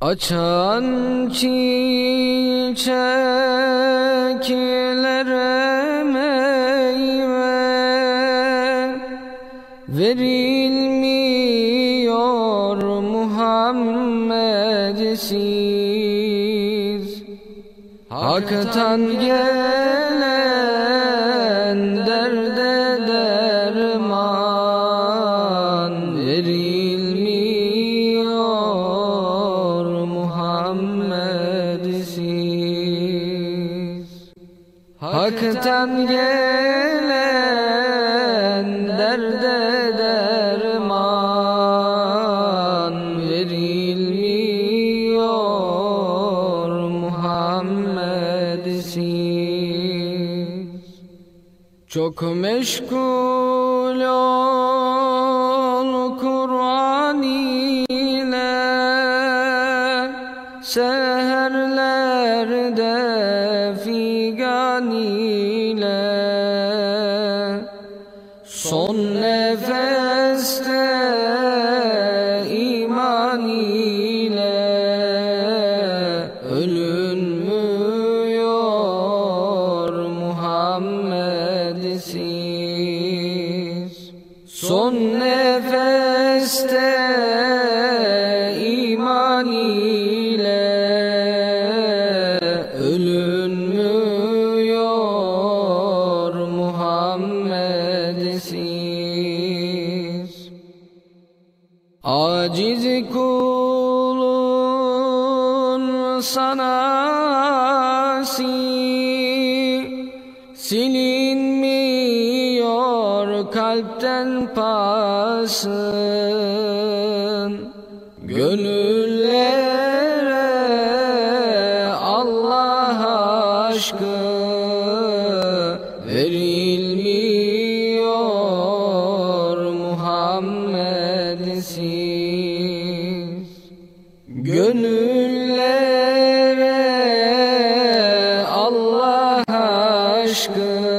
Açan çiçeklere meyve Verilmiyor Muhammed'siz Hak'tan gelen derde derman Hak'tan gelen derde derman verilmiyor Muhammed'siz Çok meşgul ol Kur'an ile Seherlerde Son nefeste iman ile ölünmüyor Muhammed'siz Son nefeste Aciz kulun sanasi Silinmiyor kalpten pasın. Gönüllere Allah aşkı Gönüllere Allah aşkına